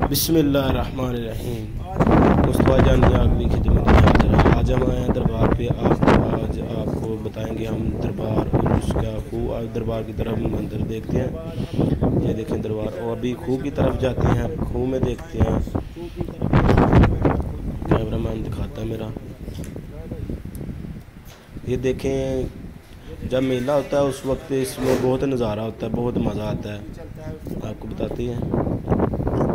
बिस्मिल्लाहिर्रहमानिर्रहीम। मुस्तफ़ा जान आखिरी खिदमत आज हम आए हैं दरबार पे। आप आज आपको बताएँगे हम दरबार और उसका खूह आज दरबार की तरफ़ मंदिर देखते हैं। ये देखें दरबार। और अभी खूह की तरफ़ जाते हैं। खूह में देखते हैं। कैमरा मैन दिखाता है मेरा। ये देखें, जब मेला होता है उस वक्त इसमें बहुत नज़ारा होता है, बहुत मज़ा आता है। आपको बताते हैं।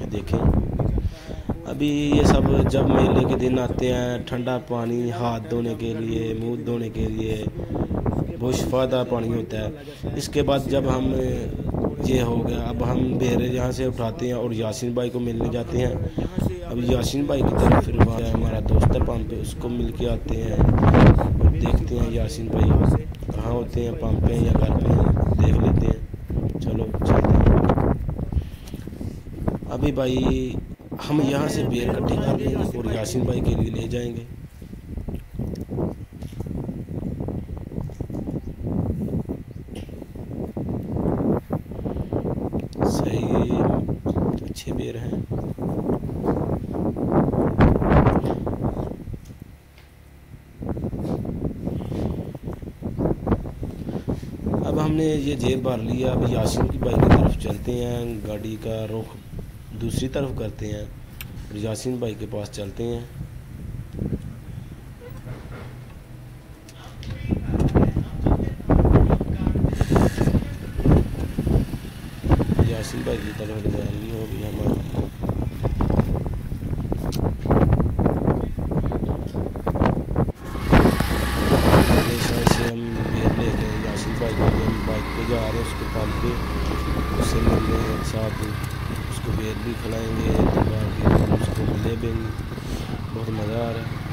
ये देखें। अभी ये सब जब मेले के दिन आते हैं, ठंडा पानी, हाथ धोने के लिए, मुँह धोने के लिए, बहुत शफादार पानी होता है। इसके बाद जब हम ये हो गया, अब हम बेरे यहाँ से उठाते हैं और यासिन भाई को मिलने जाते हैं। अब यासिन भाई की तरफ़ फिर वहाँ हमारा दोस्त है पंप उसको मिल के आते हैं और देखते हैं यासिन भाई कहाँ होते हैं पंप पे या घर पे हैं। देख लेते हैं। चलो, चलते हैं। अभी भाई, हम यहाँ से बेर इकट्ठी कर लेंगे और यासिन भाई के लिए ले जाएँगे। सही। अच्छे बेर हैं। हमने ये जेब भर लिया अब यासिन की बाइक की तरफ़ चलते हैं, गाड़ी का रुख दूसरी तरफ़ करते हैं। और यासिन भाई के पास चलते हैं। यासिन भाई की तरफ़ रवानगी हो गई हमारी हमेशा बाइक पे जा रहे हैं उसके पंप पे उससे मिल रहे हैं, साथ ही उसको बेर भी खिलाएँगे उसको ले भी बहुत मज़ा आ रहा है।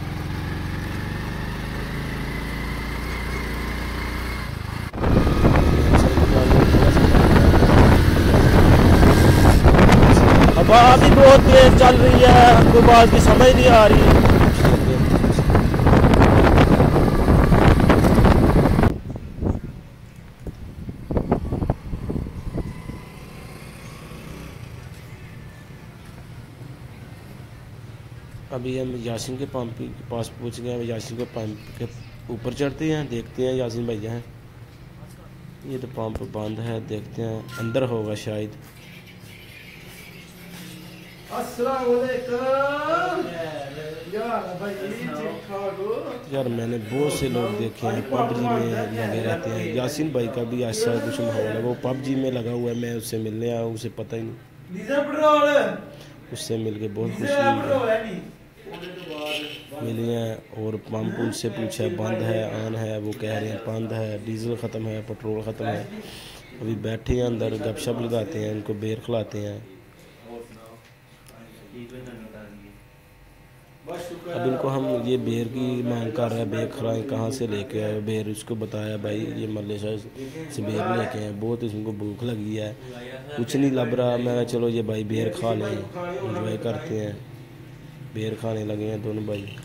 हवा भी बहुत तेज चल रही है हमको बात की समझ नहीं आ रही। अभी हम यासिन के पंप के पास पहुँच गए हैं। यासिन के पंप के ऊपर चढ़ते हैं देखते हैं यासिन भैया हैं। ये तो पंप बंद है देखते हैं अंदर होगा शायद। यार मैंने बहुत से लोग देखे हैं पबजी में लगे रहते हैं। यासिन भाई का भी ऐसा कुछ माहौल है वो पबजी में लगा हुआ है मैं उससे मिलने आया उसे पता ही नहीं। उससे मिल के बहुत खुशी हुई। मिली हैं और पंप उनसे पूछा बंद है, ऑन है, वो कह रहे हैं बंद है, डीजल ख़त्म है, पेट्रोल ख़त्म है। अभी बैठे हैं अंदर, गपशप लगाते हैं उनको बेर खिलाते हैं। अब इनको हम ये बेर की मांग कर रहे हैं, बेर खिलाएँ, कहाँ से लेके आए? बेर उसको बताया भाई, ये मल्ले से बेर लेके आए। बहुत इसको भूख लगी है। कुछ नहीं लग रहा। मैं चलो ये भाई बेर खा लें इंजॉय करते हैं। बेर खाने लगे हैं दोनों भाई।